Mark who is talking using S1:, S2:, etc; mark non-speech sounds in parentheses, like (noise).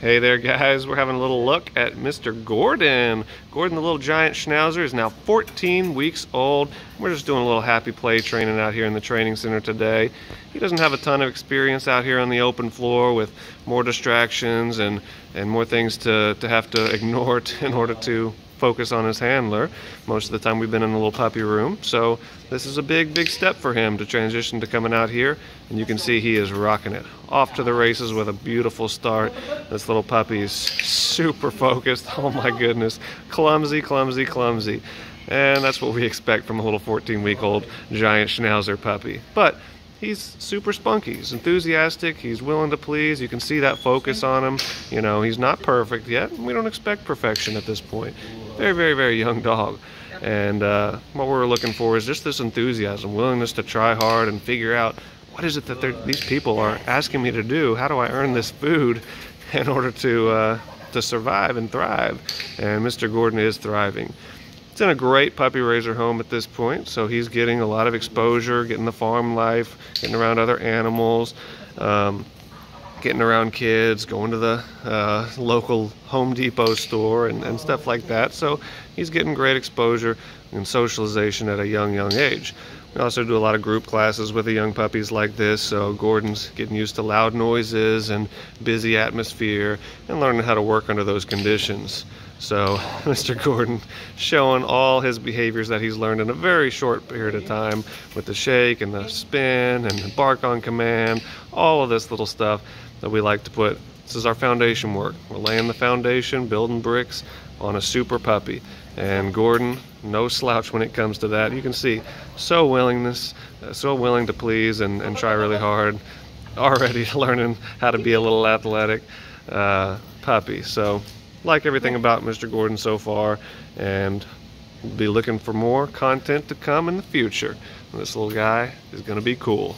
S1: Hey there guys, we're having a little look at Mr. Gordon. Gordon the little giant schnauzer is now 14 weeks old. We're just doing a little happy play training out here in the training center today. He doesn't have a ton of experience out here on the open floor with more distractions and, and more things to, to have to (laughs) ignore in order to focus on his handler. Most of the time we've been in the little puppy room. So this is a big, big step for him to transition to coming out here. And you can see he is rocking it. Off to the races with a beautiful start. This little puppy is super focused. (laughs) Oh my goodness. Clumsy, clumsy, clumsy. And that's what we expect from a little 14 week old giant schnauzer puppy. But he's super spunky. He's enthusiastic. He's willing to please. You can see that focus on him. You know, he's not perfect yet. We don't expect perfection at this point. Very, very, very young dog. And uh, what we're looking for is just this enthusiasm, willingness to try hard and figure out what is it that these people are asking me to do? How do I earn this food (laughs) in order to uh, to survive and thrive? And Mr. Gordon is thriving. It's in a great puppy raiser home at this point, so he's getting a lot of exposure, getting the farm life, getting around other animals. Um, getting around kids, going to the uh, local Home Depot store and, and stuff like that. So he's getting great exposure and socialization at a young, young age. We also do a lot of group classes with the young puppies like this, so Gordon's getting used to loud noises and busy atmosphere and learning how to work under those conditions. So (laughs) Mr. Gordon showing all his behaviors that he's learned in a very short period of time with the shake and the spin and the bark on command, all of this little stuff that we like to put. This is our foundation work. We're laying the foundation, building bricks on a super puppy. And Gordon, no slouch when it comes to that. You can see so willingness, so willing to please and, and try really hard. Already (laughs) learning how to be a little athletic uh, puppy. So like everything about Mr. Gordon so far and be looking for more content to come in the future. This little guy is going to be cool.